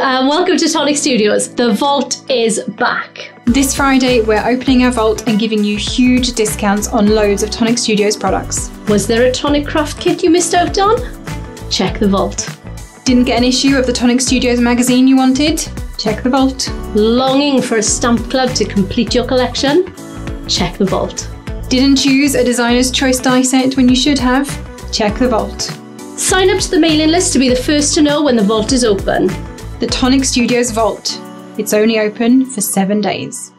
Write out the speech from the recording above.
and welcome to Tonic Studios. The vault is back. This Friday, we're opening our vault and giving you huge discounts on loads of Tonic Studios products. Was there a Tonic Craft kit you missed out on? Check the vault. Didn't get an issue of the Tonic Studios magazine you wanted? Check the vault. Longing for a stamp club to complete your collection? Check the vault. Didn't choose a designer's choice die set when you should have? Check the vault. Sign up to the mailing list to be the first to know when the vault is open. The Tonic Studios Vault. It's only open for seven days.